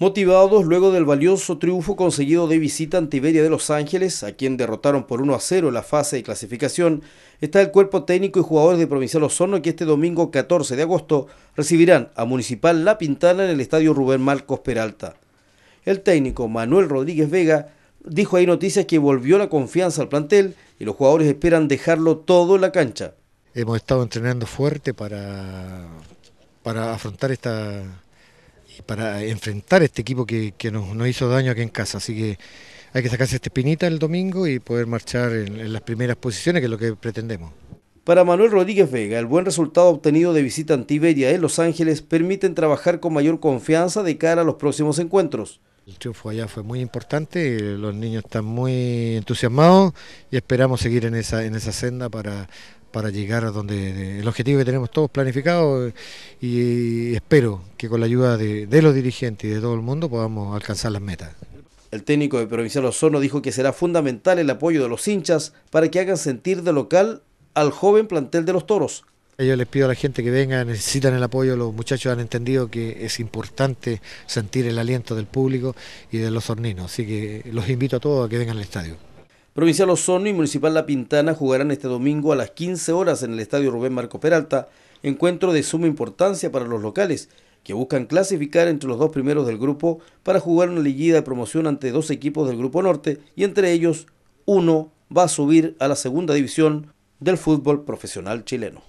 Motivados luego del valioso triunfo conseguido de visita ante Iberia de Los Ángeles, a quien derrotaron por 1 a 0 en la fase de clasificación, está el cuerpo técnico y jugadores de Provincial Osorno que este domingo 14 de agosto recibirán a Municipal La Pintana en el estadio Rubén Marcos Peralta. El técnico Manuel Rodríguez Vega dijo ahí noticias que volvió la confianza al plantel y los jugadores esperan dejarlo todo en la cancha. Hemos estado entrenando fuerte para, para afrontar esta para enfrentar este equipo que, nos, hizo daño aquí en casa. Así que hay que sacarse esta espinita el domingo y poder marchar en, las primeras posiciones, que es lo que pretendemos. Para Manuel Rodríguez Vega, el buen resultado obtenido de visita ante Iberia en Los Ángeles permiten trabajar con mayor confianza de cara a los próximos encuentros. El triunfo allá fue muy importante, los niños están muy entusiasmados y esperamos seguir en esa, en esa senda para, para llegar a donde el objetivo que tenemos todos planificados y espero que con la ayuda de, los dirigentes y de todo el mundo podamos alcanzar las metas. El técnico de Provincial Osorno dijo que será fundamental el apoyo de los hinchas para que hagan sentir de local al joven plantel de los toros. Yo les pido a la gente que venga, necesitan el apoyo, los muchachos han entendido que es importante sentir el aliento del público y de los horninos, así que los invito a todos a que vengan al estadio. Provincial Osorno y Municipal La Pintana jugarán este domingo a las 15 horas en el Estadio Rubén Marco Peralta, encuentro de suma importancia para los locales, que buscan clasificar entre los dos primeros del grupo para jugar una liguilla de promoción ante dos equipos del Grupo Norte y entre ellos uno va a subir a la segunda división del fútbol profesional chileno.